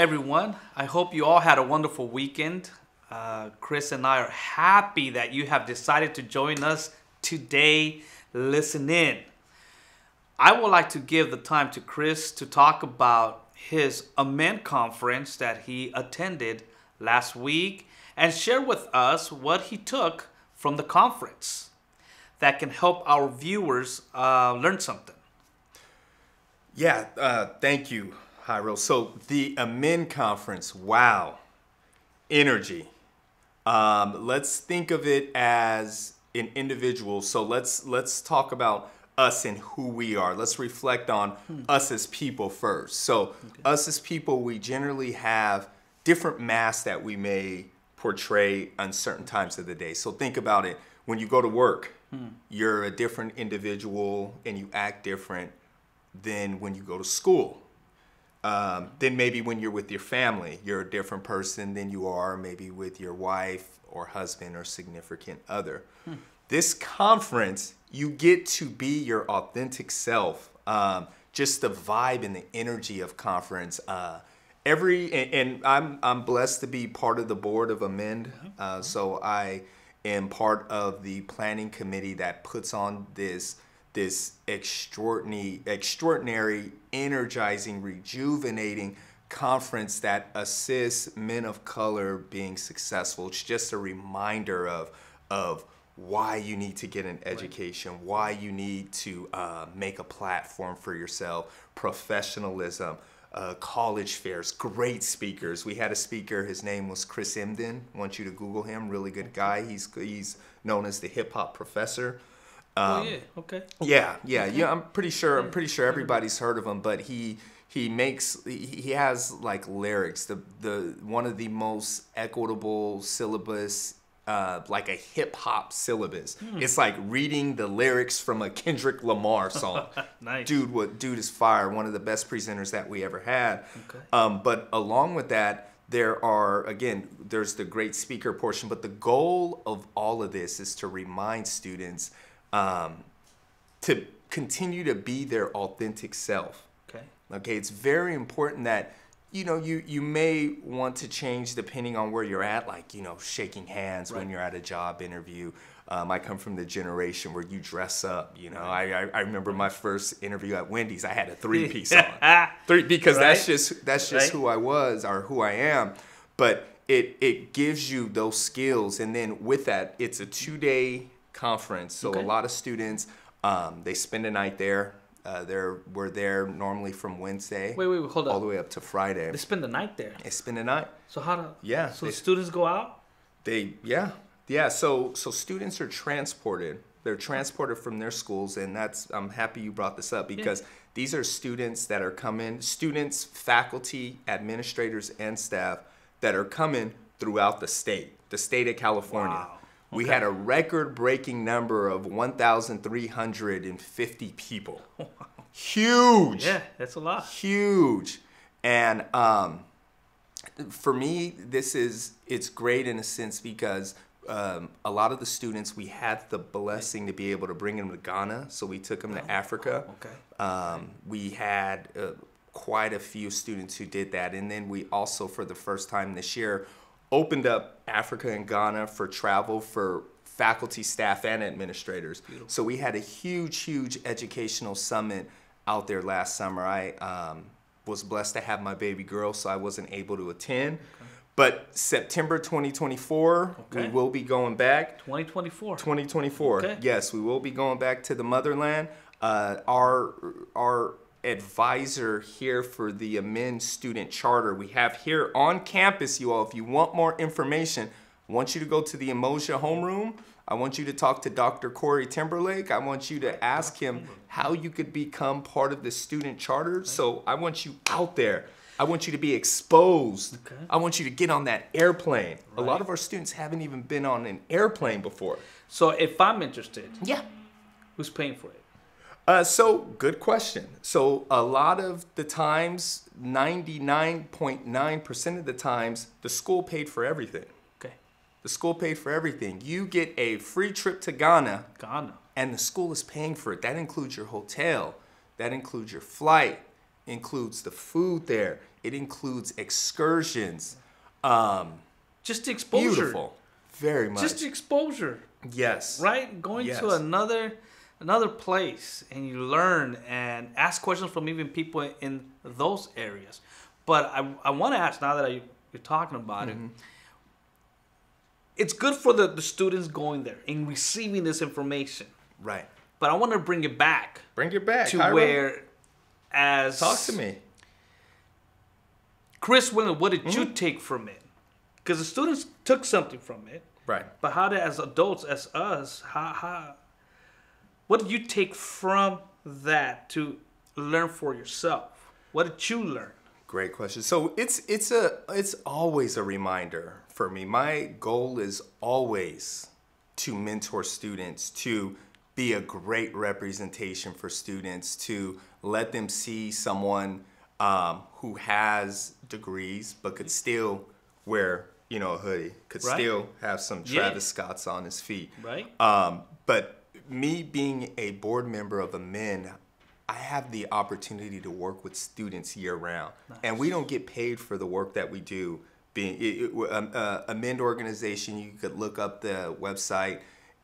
Everyone. I hope you all had a wonderful weekend. Uh, Chris and I are happy that you have decided to join us today. Listen in. I would like to give the time to Chris to talk about his Amen conference that he attended last week and share with us what he took from the conference that can help our viewers uh, learn something. Yeah, uh, thank you, Jairo. So the Amen conference, wow, energy. Um, let's think of it as an individual. So let's let's talk about us and who we are. Let's reflect on hmm. us as people first. So okay. us as people, we generally have different masks that we may portray on certain times of the day. So think about it. When you go to work, hmm. you're a different individual and you act different than when you go to school. Um, then maybe when you're with your family, you're a different person than you are maybe with your wife or husband or significant other. Hmm. This conference, you get to be your authentic self. Um, just the vibe and the energy of conference. Uh, every and, and, I'm I'm blessed to be part of the board of Amend. Mm-hmm. Uh, so I am part of the planning committee that puts on this this extraordinary, extraordinary, energizing, rejuvenating conference that assists men of color being successful. It's just a reminder of of why you need to get an education, why you need to uh, make a platform for yourself, professionalism, uh, college fairs, great speakers. We had a speaker, his name was Chris Emdin. I want you to Google him, really good guy. He's, he's known as the hip hop professor. Um, oh yeah, okay. Yeah, yeah, okay. yeah. I'm pretty sure. I'm pretty sure everybody's heard of him, but he he makes he has like lyrics. The the one of the most equitable syllabus. Uh, like a hip hop syllabus. Hmm. It's like reading the lyrics from a Kendrick Lamar song. nice. Dude, what dude is fire. One of the best presenters that we ever had. Okay. Um, but along with that, there are again, there's the great speaker portion. But the goal of all of this is to remind students um, to continue to be their authentic self. Okay. Okay. It's very important that you know you you may want to change depending on where you're at, like you know shaking hands right. when you're at a job interview. Um, I come from the generation where you dress up. You know, I, I, I remember my first interview at Wendy's. I had a three piece on, three because right? that's just that's just right? who I was or who I am. But it it gives you those skills, and then with that, it's a two day conference. So okay. a lot of students um, they spend a night there. Uh, they're we're there normally from Wednesday. Wait, wait, wait hold all the way up to Friday. They spend the night there. They spend the night. So how do? Yeah. So they, students go out. They yeah yeah. So so students are transported. They're transported from their schools, and that's I'm happy you brought this up because yeah. these are students that are coming, students, faculty, administrators, and staff that are coming throughout the state, the state of California. Wow. We had a record breaking number of 1,350 people. Huge. Yeah, that's a lot. Huge. And um, for me, this is, it's great in a sense because um, a lot of the students, we had the blessing to be able to bring them to Ghana. So we took them to oh, Africa. okay. Um, we had uh, quite a few students who did that. And then we also, for the first time this year, opened up Africa and Ghana for travel for faculty, staff, and administrators. Beautiful. So we had a huge, huge educational summit out there last summer. I um, was blessed to have my baby girl, so I wasn't able to attend. Okay. But September 2024, okay. we will be going back. 2024. 2024. Okay. Yes, we will be going back to the motherland. Uh, our our advisor here for the Amen Student Charter. We have here on campus, you all, if you want more information, I want you to go to the Umoja homeroom. I want you to talk to Dr. Corey Timberlake. I want you to ask him how you could become part of the student charter. So I want you out there. I want you to be exposed. Okay. I want you to get on that airplane. Right. A lot of our students haven't even been on an airplane before. So if I'm interested, yeah, who's paying for it? Uh, so, good question. So, a lot of the times, 99.9% of the times, the school paid for everything. Okay. The school paid for everything. You get a free trip to Ghana. Ghana. And the school is paying for it. That includes your hotel, that includes your flight, includes the food there, It includes excursions. Um, Just exposure. beautiful. Very much. Just exposure. yes. right? Going Yes. to another another place and you learn and ask questions from even people in those areas. But I, I want to ask now that I, you're talking about Mm-hmm. it. It's good for the, the students going there and receiving this information. Right. But I want to bring it back Bring it back. to Jairo. where as Talk to me. Chris Williams, what did Mm-hmm. you take from it? Because the students took something from it. Right. But how did, as adults, as us, how, how, what did you take from that to learn for yourself? What did you learn? Great question. So it's it's a it's always a reminder for me. My goal is always to mentor students, to be a great representation for students, to let them see someone um, who has degrees but could still wear you know a hoodie, could Right. still have some Yeah. Travis Scotts on his feet. Right? Um, but me being a board member of a men, I have the opportunity to work with students year round, and we don't get paid for the work that we do. Being it, it, um, uh, a Mend organization, you could look up the website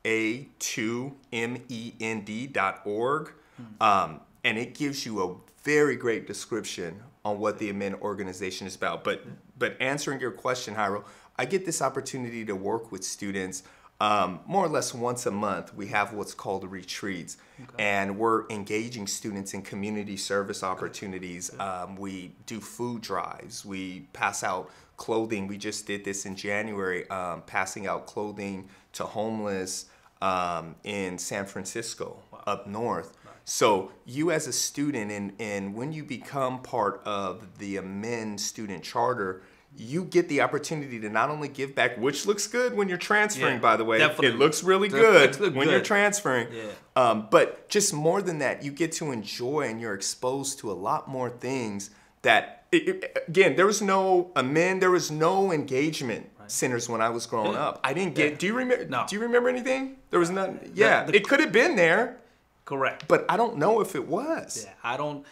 a2mend.org, um, and it gives you a very great description on what the Amend organization is about. But but answering your question, Jairo, I get this opportunity to work with students um, more or less once a month. We have what's called retreats, and we're engaging students in community service opportunities. Um, we do food drives. We pass out clothing. We just did this in January, um, passing out clothing to homeless um, in San Francisco up north. So you as a student, and, and when you become part of the Amend Student Charter, you get the opportunity to not only give back, which looks good when you're transferring, Yeah, by the way. definitely. It looks really good look when you're transferring. Yeah. Um, but just more than that, you get to enjoy and you're exposed to a lot more things that, it, it- again, there was no amend, there was no engagement centers when I was growing Yeah. up. I didn't get. Do you remember? No. Do you remember anything? There was none. Yeah, the- it could have been there, Correct. but I don't know if it was. Yeah, I don't.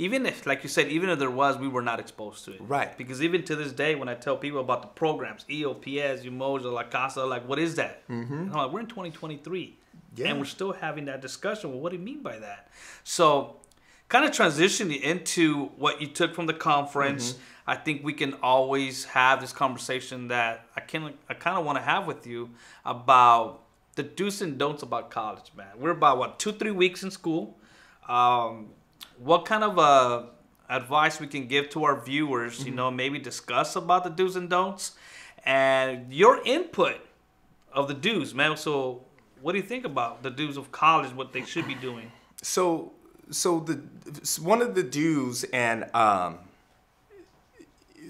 Even if, like you said, even if there was, we were not exposed to it. Right. Because even to this day, when I tell people about the programs, EOPS, Umoja, La Casa, like, what is that? Mm-hmm. I'm like, we're in 2023. Yeah. And we're still having that discussion. Well, what do you mean by that? So, kind of transitioning into what you took from the conference, Mm-hmm. I think we can always have this conversation that I can I kind of want to have with you about the do's and don'ts about college, man. We're about what two three weeks in school. Um, what kind of uh, advice we can give to our viewers? You know, maybe discuss about the do's and don'ts, and your input of the do's, man. So, what do you think about the do's of college? What they should be doing? So, so the one of the do's and um,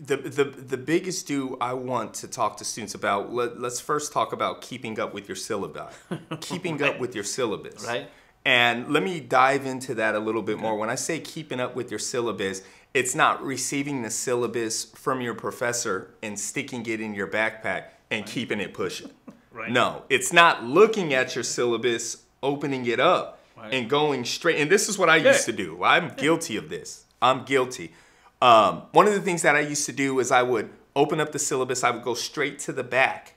the the the biggest do I want to talk to students about. Let, let's first talk about keeping up with your syllabi, keeping up with your syllabus. Right. And let me dive into that a little bit more. When I say keeping up with your syllabus, it's not receiving the syllabus from your professor and sticking it in your backpack and keeping it pushing. Right. No, it's not looking at your syllabus, opening it up, Right. and going straight. And this is what I Yeah. used to do. I'm guilty of this. I'm guilty. Um, one of the things that I used to do is I would open up the syllabus, I would go straight to the back,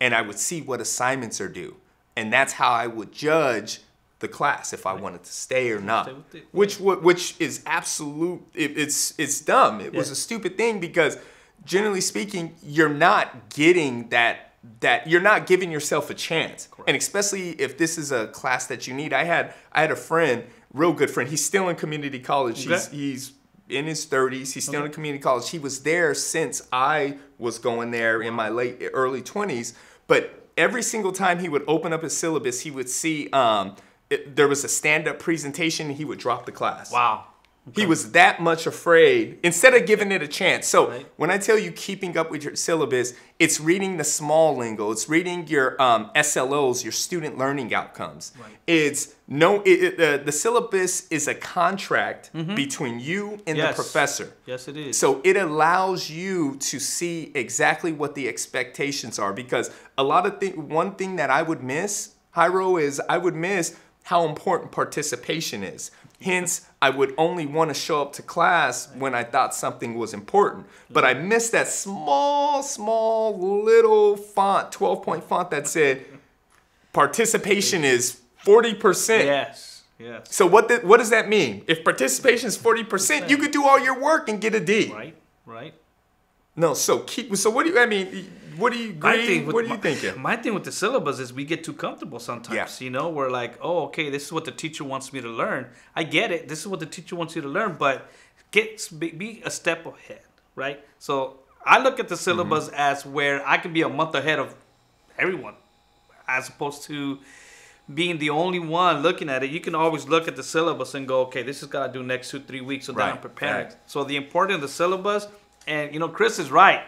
and I would see what assignments are due. And that's how I would judge the class if I wanted to stay or not. Stay with it. Which which is absolute. It, it's it's dumb. It was a stupid thing because generally speaking, you're not getting that that you're not giving yourself a chance. And especially if this is a class that you need. I had I had a friend, real good friend. He's still in community college. He's Okay. he's in his 30s. He's still in community college. He was there since I was going there in my late early 20s. But every single time he would open up his syllabus, he would see um, it, there was a stand-up presentation. He would drop the class. Wow. He was that much afraid instead of giving it a chance. So Right. when I tell you keeping up with your syllabus, it's reading the small lingo. It's reading your um, SLOs, your student learning outcomes. Right. It's no, it, it, the, the syllabus is a contract between you and Mm-hmm. Yes. the professor. Yes, it is. So it allows you to see exactly what the expectations are because a lot of thing, one thing that I would miss, Jairo, is I would miss how important participation is. Hence, I would only want to show up to class when I thought something was important. But I missed that small, small little font, 12 point font that said participation is 40%. Yes. Yes. So what, the, what does that mean? If participation is 40%, you could do all your work and get a D. Right. Right. No, so keep so what do you I mean what do you agree? with What are you my, thinking? My thing with the syllabus is we get too comfortable sometimes. Yeah. You know, we're like, oh, okay, this is what the teacher wants me to learn. I get it. This is what the teacher wants you to learn, but get be, a step ahead, right? So I look at the syllabus Mm-hmm. as where I can be a month ahead of everyone, as opposed to being the only one looking at it. You can always look at the syllabus and go, okay, this is gotta do next two three weeks, so that I'm Right, preparing. right. So the importance of the syllabus, and you know, Chris is right.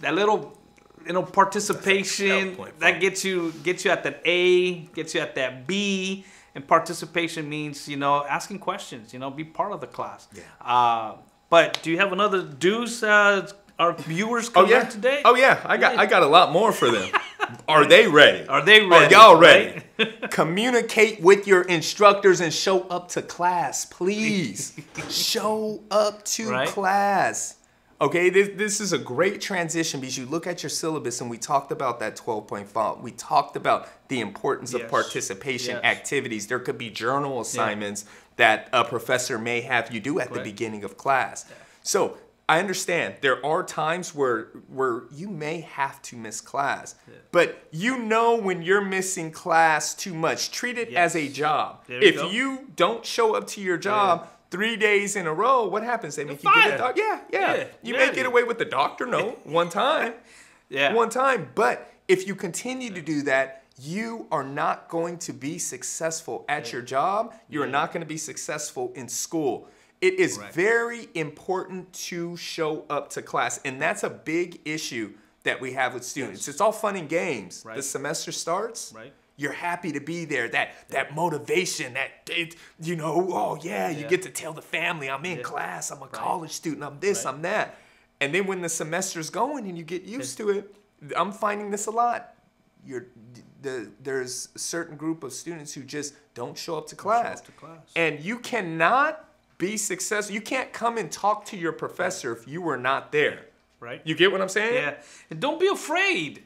That little, you know, participation that gets you gets you at that A, gets you at that B, and participation means you know asking questions. You know, be part of the class. Yeah. Uh, but do you have another deuce? Uh, our viewers Oh yeah. today. Oh yeah, I got I got a lot more for them. Are they ready? Are they ready? Are y'all ready? right? Communicate with your instructors and show up to class, please. show up to Right. class. Okay, this, this is a great transition because you look at your syllabus and we talked about that 12 point font. We talked about the importance of participation Yes. activities. There could be journal assignments that a professor may have you do at the beginning of class. So I understand there are times where where you may have to miss class, but you know when you're missing class too much. Treat it as a job. If go. you don't show up to your job three days in a row, what happens? They make you get a fired. doc. Yeah, yeah. Yeah, You yeah. may get away with the doctor note one time Yeah. one time. But if you continue to do that, you are not going to be successful at your job. You are not going to be successful in school. It is Right. very important to show up to class. And that's a big issue that we have with students. It's all fun and games. The semester starts. Right. You're happy to be there. That that motivation, that it, you know, oh yeah, you get to tell the family I'm in class, I'm a college student, I'm this, Right. I'm that. And then when the semester's going and you get used to it, I'm finding this a lot. You're the there's a certain group of students who just don't show up to class. to class. And you cannot be successful. You can't come and talk to your professor if you were not there. Right. You get what I'm saying? Yeah, and don't be afraid.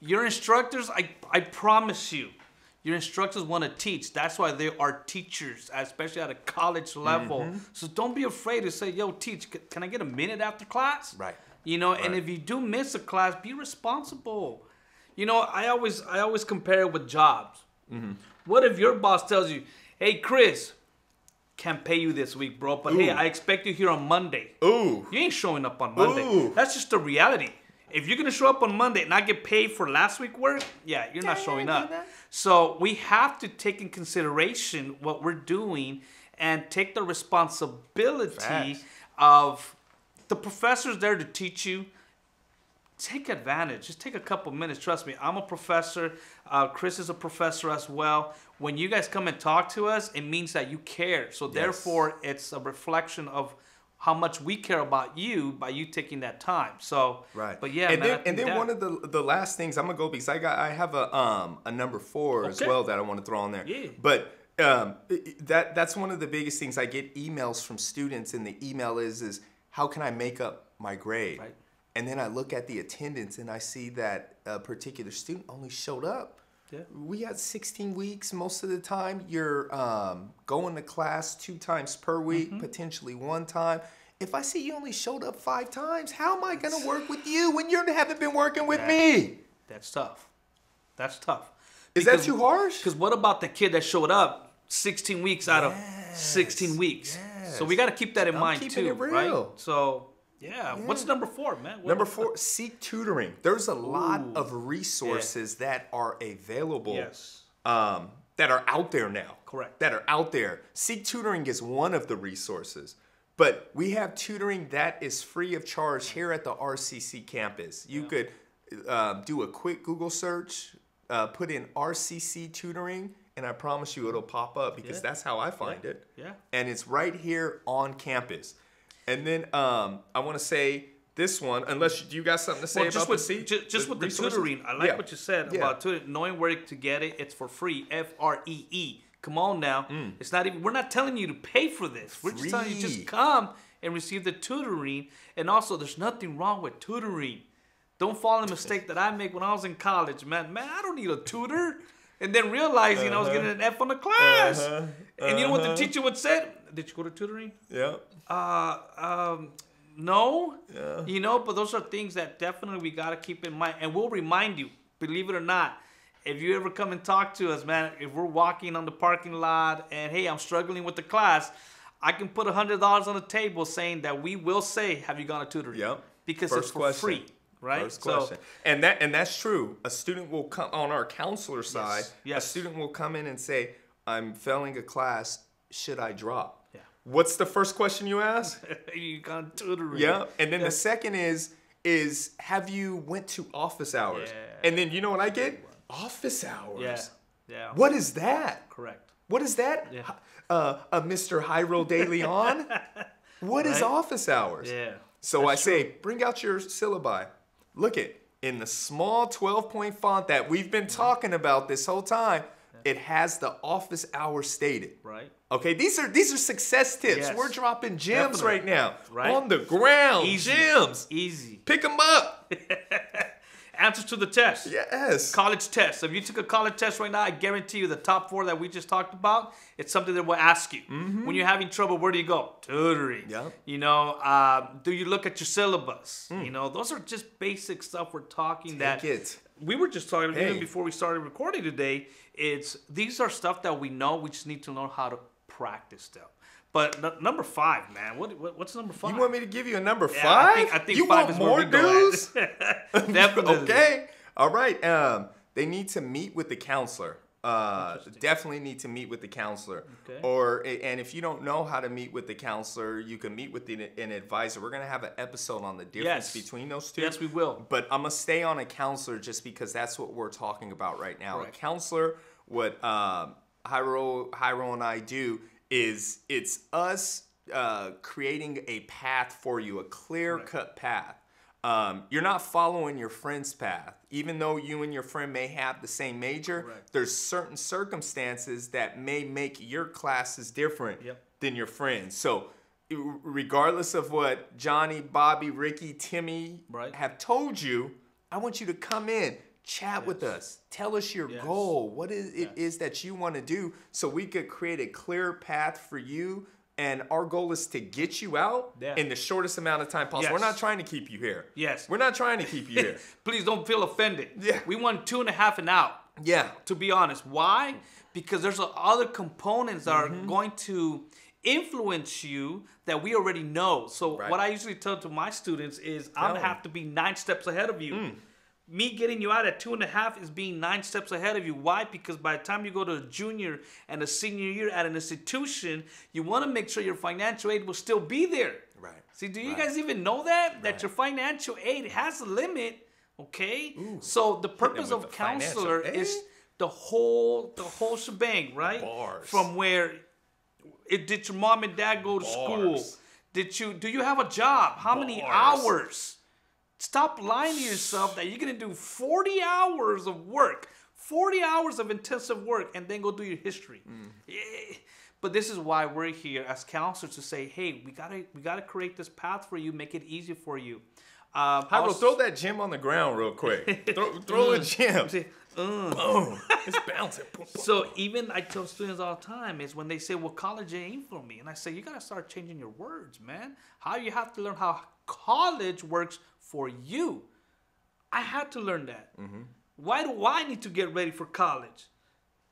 Your instructors, I, I promise you, your instructors want to teach. That's why they are teachers, especially at a college level. Mm-hmm. So don't be afraid to say, "Yo, teach. Can I get a minute after class?" Right. You know, and if you do miss a class, be responsible. You know, I always I always compare it with jobs. Mm-hmm. What if your boss tells you, "Hey, Chris, can't pay you this week, bro, but hey, I expect you here on Monday." Ooh. You ain't showing up on Monday. Ooh. That's just the reality. If you're gonna show up on Monday and not get paid for last week's work, yeah, you're not showing up. So we have to take in consideration what we're doing and take the responsibility Facts. of the professors there to teach you. Take advantage. Just take a couple minutes. Trust me, I'm a professor. Uh, Chris is a professor as well. When you guys come and talk to us, it means that you care. So therefore, it's a reflection of how much we care about you by you taking that time. So, Right. But yeah, and man, then and then that- one of the the last things I'm gonna go because I got I have a um a number four as well that I want to throw on there. Yeah. But um that that's one of the biggest things I get emails from students and the email is is how can I make up my grade? Right. And then I look at the attendance and I see that a particular student only showed up. Yeah. We had 16 weeks most of the time. You're um, going to class two times per week, Mm-hmm. potentially one time. If I see you only showed up five times, how am I going to work with you when you haven't been working with me? that's tough. That's tough. Is that too harsh? Because what about the kid that showed up 16 weeks out of 16 weeks? So we got to keep that in I'm mind too, it real. right? So yeah. what's number four, man? What- Number four, seek tutoring. There's a lot Ooh. of resources that are available. Yes. um, that are out there now. Correct. That are out there. Seek Tutoring is one of the resources. But we have tutoring that is free of charge here at the RCC campus. You could um, do a quick Google search, uh, put in RCC tutoring, and I promise you it'll pop up because Yeah. that's how I find it. Yeah. And it's right here on campus. And then um, I want to say this one, unless you, you got something to say Well, about just the with seat? just, just with the tutoring, I like Yeah. what you said Yeah. about tutoring, knowing where to get it. It's for free. F R E E. Come on now. It's not even. We're not telling you to pay for this. We're just telling you just come and receive the tutoring. And also, there's nothing wrong with tutoring. Don't fall in the mistake that I make when I was in college, man. Man, I don't need a tutor. And then realizing I was getting an F on the class. Uh-huh. And you know what the Uh-huh. teacher would say? Did you go to tutoring? Yeah. Uh, um, no. Yeah. You know, but those are things that definitely we got to keep in mind. And we'll remind you, believe it or not, if you ever come and talk to us, man, if we're walking on the parking lot and hey, I'm struggling with the class, I can put a hundred dollars on the table saying that we will say, "Have you gone to tutoring?" Yep. Because First it's for question. free, right? First question. and that and that's true. A student will come on our counselor side. Yes. A student will come in and say, "I'm failing a class. Should I drop?" What's the first question you ask? you gone tutoring? yeah. And then Yeah. the second is is have you went to office hours? Yeah. And then you know what I get? Office hours. Yeah. Yeah. What is that? Correct. What is that? Yeah. Uh, a Mr. Jairo De Leon? What is Right? office hours? Yeah. So I That's say, bring out your syllabi. Look it in the small 12 point font that we've been talking about this whole time. It has the office hours stated. Right. Okay, these are these are success tips. Yes. We're dropping gems Definitely. right now Right. on the ground. Easy. Gems. Easy. Pick them up. Answers to the test. Yes. college test. If you took a college test right now, I guarantee you the top four that we just talked about, it's something that will ask you. When you're having trouble, where do you go? Tutoring. Mm-hmm. Yeah. You know, uh, do you look at your syllabus? You know, those are just basic stuff we're talking that Take it. We were just talking Hey. even before we started recording today. It's these are stuff that we know. We just need to learn how to practice them. But n- number five, man, what, what what's number five? You want me to give you a number Yeah, five? I think, I think you five want is more where we go dues? at. Definitely. okay. All right. Um, they need to meet with the counselor. Uh, definitely need to meet with the counselor. Okay. Or and if you don't know how to meet with the counselor, you can meet with the, an advisor. We're gonna have an episode on the difference Yes. between those two. Yes, we will. But I'm gonna stay on a counselor just because that's what we're talking about right now. Correct. A counselor, what um, Jairo, Jairo and I do is it's us uh, creating a path for you, a clear cut path. Um, you're not following your friend's path, even though you and your friend may have the same major. Correct. There's certain circumstances that may make your classes different Yep. than your friends. So, regardless of what Johnny, Bobby, Ricky, Timmy Right. have told you, I want you to come in, chat with us, tell us your Yes. goal, what is it Yes. is that you want to do, so we could create a clear path for you. And our goal is to get you out Yeah. in the shortest amount of time possible. We're not trying to keep you here. Yes. We're not trying to keep you here. Please don't feel offended. Yeah. We want two and a half and out. yeah. To be honest, why? Because there's other components that Mm-hmm. are going to influence you that we already know. So Right. what I usually tell to my students is I'm gonna have to be nine steps ahead of you. Mm. Me getting you out at two and a half is being nine steps ahead of you. Why? Because by the time you go to a junior and a senior year at an institution, you want to make sure your financial aid will still be there. Right. See, do you Right. guys even know that that your financial aid has a limit? Okay. Ooh, So the purpose of the counselor is the whole the whole shebang, right? Bars. From where it, did your mom and dad go to school? Bars. Did you do you have a job? How many hours? Stop lying to yourself that you're gonna do 40 hours of work, 40 hours of intensive work, and then go do your history. Mm. Eh, But this is why we're here as counselors to say, hey, we gotta we gotta create this path for you, make it easy for you. Um, also- throw that gem on the ground real quick. throw throw a gem. Say, "Uh." Boom. It's bouncing. So even I tell students all the time is when they say, "Well, college ain't for me," and I say, "You gotta start changing your words, man. How you have to learn how college works for you." I had to learn that. Mm-hmm. Why do I need to get ready for college?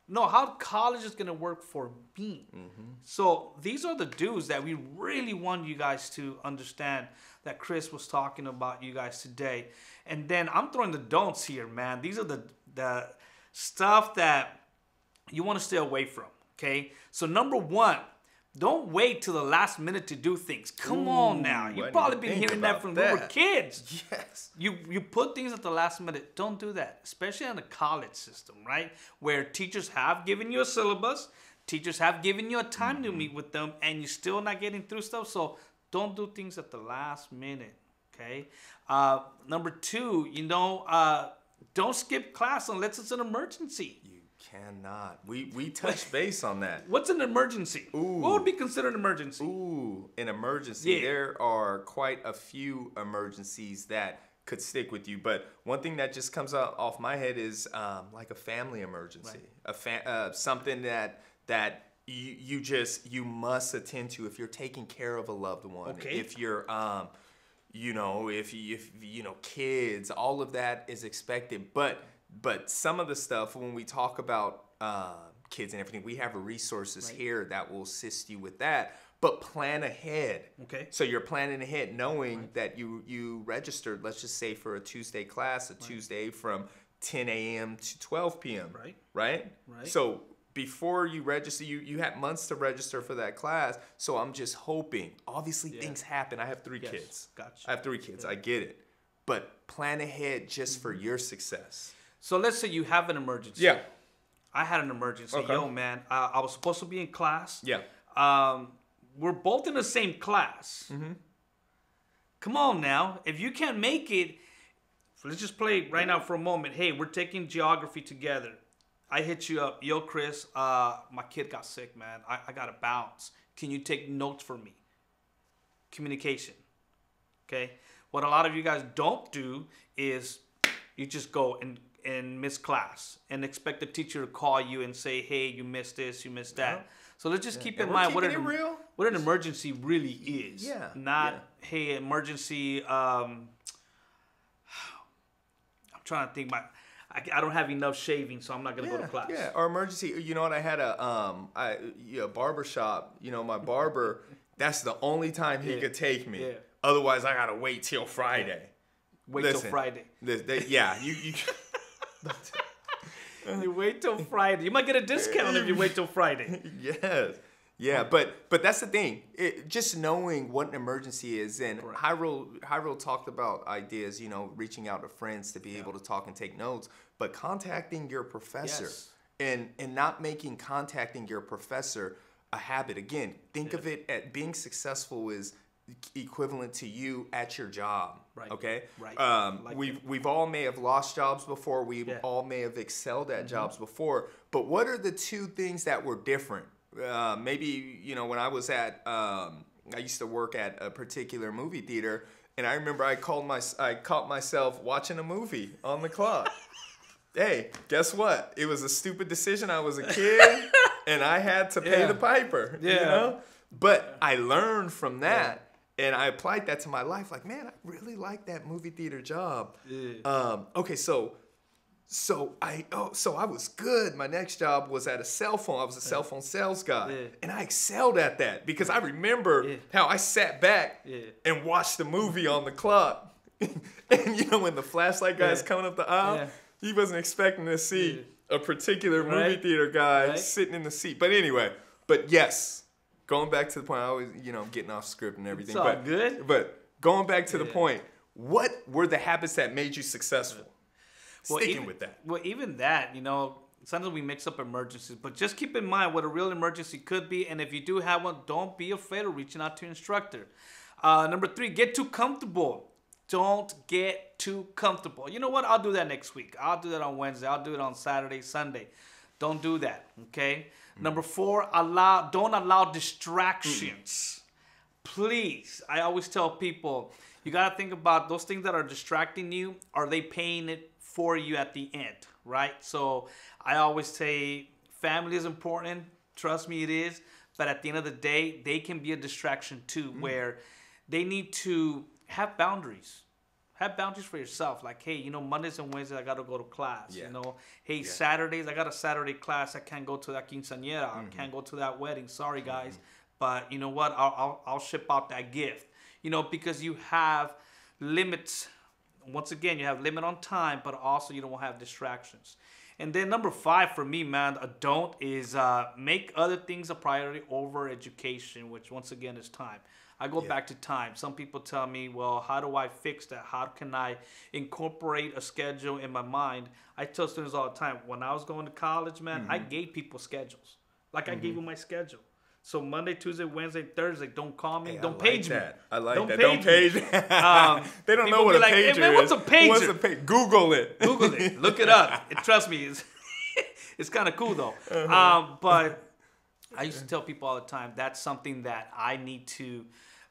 No, how college is gonna work for me. Mm-hmm. So these are the dues that we really want you guys to understand that Chris was talking about you guys today. And then I'm throwing the don'ts here, man. These are the the stuff that you want to stay away from. Okay. So number one, don't wait till the last minute to do things. Come on now. You've probably been hearing that from when we were kids. Yes. You you put things at the last minute. Don't do that, especially in the college system, right? Where teachers have given you a syllabus, teachers have given you a time to meet with them, and you're still not getting through stuff. So don't do things at the last minute. Okay. Uh, number two, you know, uh, don't skip class unless it's an emergency. Cannot. We we touched base on that. What's an emergency? Ooh. What would be considered an emergency? Ooh, an emergency. Yeah. There are quite a few emergencies that could stick with you, but one thing that just comes out off my head is um, like a family emergency, Right. a fa- uh, something that that you you just you must attend to if you're taking care of a loved one. Okay. If you're um, you know, if you, if you know kids, all of that is expected. But but some of the stuff when we talk about uh, kids and everything, we have resources Right. here that will assist you with that. But plan ahead. Okay. So you're planning ahead, knowing that you you registered. Let's just say for a Tuesday class, a Tuesday from 10 a.m. to 12 p.m. Right. Right. Right. So before you register, you you had months to register for that class. So I'm just hoping. Obviously, Yeah. things happen. I have three Yes, kids. gotcha. I have three kids. I get it. But plan ahead just for your success. So let's say you have an emergency. Yeah. I had an emergency. Okay. Yo, man, I, I was supposed to be in class. Yeah. Um, we're both in the same class. Mm-hmm. Come on now. If you can't make it, let's just play right now for a moment. Hey, we're taking geography together. I hit you up. Yo, Chris, uh, my kid got sick, man. I, I got to bounce. Can you take notes for me? Communication. Okay? What a lot of you guys don't do is you just go and, and miss class and expect the teacher to call you and say, hey, you missed this, you missed that. Yeah. So let's just keep And in mind what an, real. what an emergency really is. Yeah, Not, hey, emergency. Um, I'm trying to think. My, I, I don't have enough shaving, so I'm not gonna go to class. Yeah, or emergency. You know what? I had a um, I yeah, a barber shop. You know, my barber. that's the only time he Yeah. could take me. Yeah. Otherwise, I gotta wait till Friday. Wait till Friday. This- they- yeah, you you. You wait till Friday. You might get a discount if you wait till Friday. yes. Yeah, but but that's the thing. It, just knowing what an emergency is, and Correct. Jairo Jairo talked about ideas. You know, reaching out to friends to be able to talk and take notes, but contacting your professor Yes. and and not making contacting your professor a habit. Again, think of it at being successful is equivalent to you at your job. Right. Okay. Right. Um, Like we've we've all may have lost jobs before. We Yeah. all may have excelled at jobs before. But what are the two things that were different? Uh, maybe you know when I was at um, I used to work at a particular movie theater, and I remember I called my I caught myself watching a movie on the clock. hey, guess what? It was a stupid decision. I was a kid, and I had to pay Yeah. the piper. Yeah. You know? But I learned from that, and I applied that to my life. Like, man, I really like that movie theater job. Yeah. Um, okay, so so I oh so I was good. My next job was at a cell phone. I was a cell phone sales guy, Yeah. and I excelled at that because I remember Yeah. how I sat back Yeah. and watched the movie on the clock. and you know when the flashlight guy's coming up the aisle, he wasn't expecting to see a particular movie Right. theater guy Right. sitting in the seat. But anyway, but yes, going back to the point, I always you know getting off script and everything. It's all but good. But going back to the point, what were the habits that made you successful? Well, Sticking even, with that. Well, even that, you know, sometimes we mix up emergencies, but just keep in mind what a real emergency could be. And if you do have one, don't be afraid of reaching out to your instructor. Uh, number three, get too comfortable. Don't get too comfortable. You know what? I'll do that next week. I'll do that on Wednesday. I'll do it on Saturday, Sunday. Don't do that. Okay. Mm. Number four, allow don't allow distractions. Mm. Please i always tell people you got to think about those things that are distracting you are they paying it for you at the end right? So i always say family is important trust me it is but at the end of the day they can be a distraction too mm. where they need to have boundaries have boundaries for yourself. Like hey you know mondays and wednesdays i gotta go to class Yeah. you know? Hey saturdays i got a saturday class i can't go to that quinceañera i mm-hmm. can't go to that wedding sorry mm-hmm. guys. But you know what? I'll, I'll, I'll ship out that gift you know because you have limits. Once again you have limit on time but also you don't have distractions and then number five for me man a don't is uh, make other things a priority over education which once again is time. I go Yeah. back to time. Some people tell me well how do i fix that? How can i incorporate a schedule in my mind? I tell students all the time when i was going to college man i Mm-hmm. gave people schedules. Like i gave them my schedule so monday tuesday wednesday thursday don't call me Hey, don't like page that. me I like Don't that. page Don't me. page. Um, they don't know what a like, pager "Hey, man, what's a pager?" What's a pa- Google it. Google it. Look it up. It- trust me, it's, it's kind of cool though. Um, but I used to tell people all the time that's something that I need to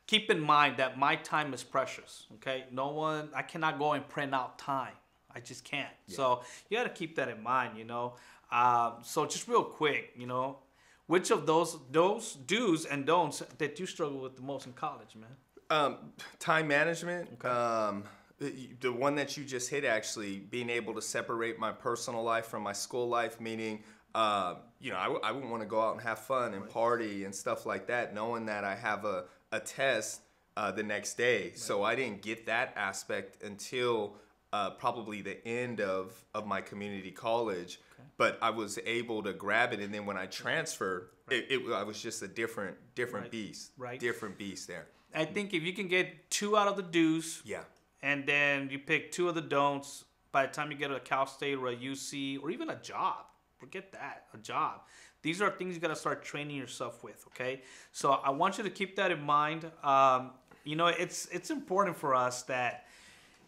keep in mind that my time is precious. Okay, no one, I cannot go and print out time. I just can't. So you got to keep that in mind. You know. Um, so just real quick, you know, which of those those do's and don'ts that you struggle with the most in college, man? Um, time management. Um, the one that you just hit, actually, being able to separate my personal life from my school life, meaning, uh, you know, I, w- I wouldn't want to go out and have fun and party and stuff like that, knowing that I have a, a test uh, the next day. So I didn't get that aspect until uh, probably the end of, of my community college. But I was able to grab it, and then when I transferred, it, it I was just a different different Right. beast, Right. different beast there. I think if you can get two out of the do's, Yeah. and then you pick two of the don'ts, by the time you get to a Cal State or a UC or even a job, forget that, a job. These are things you got to start training yourself with. Okay, so I want you to keep that in mind. Um, you know, it's it's important for us that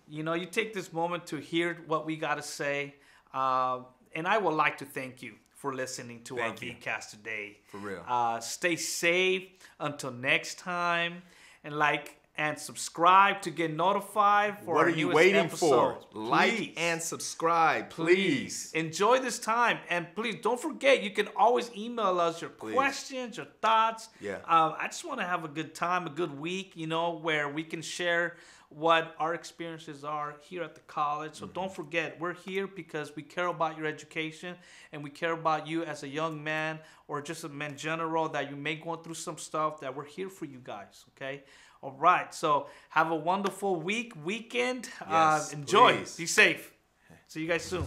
you know you take this moment to hear what we got to say, uh, and I would like to thank you for listening to Thank our you. VCast today. For real. Uh, stay safe until next time, and like and subscribe to get notified for what our are you waiting episodes. for? Like Please. and subscribe, please. enjoy this time and please don't forget you can always email us your Please. questions your thoughts Yeah. um, i just want to have a good time a good week you know where we can share what our experiences are here at the college. So Mm-hmm. don't forget we're here because we care about your education and we care about you as a young man or just a man general that you may go through some stuff that we're here for you guys okay? All right so have a wonderful week weekend. Yes, uh, enjoy. please. be safe. See you guys soon